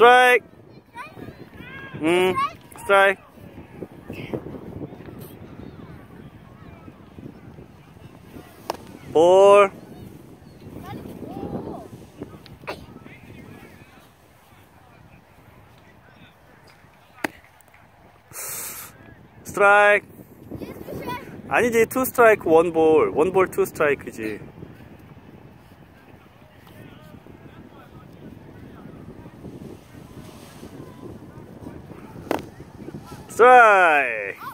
스트라이크 음 스트라이크 볼 스트라이크 아니지 투 스트라이크 원볼 원볼 투 스트라이크지 스트라이크